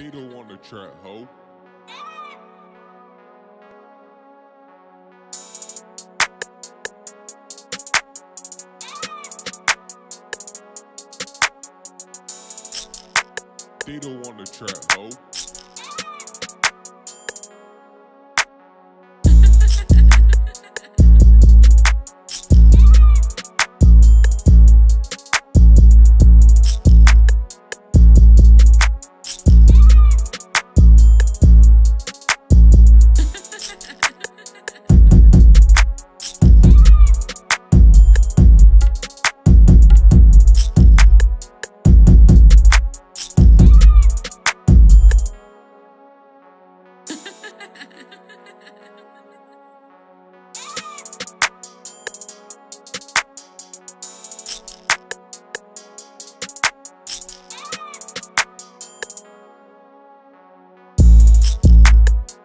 They don't want to trap hoe. They don't want to trap hoe.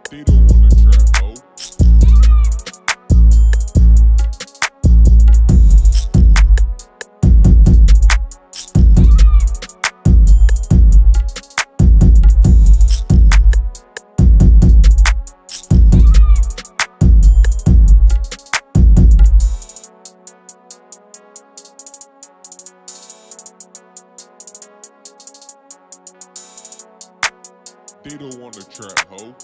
They don't want They don't want to trap hoe.